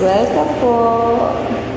Rest up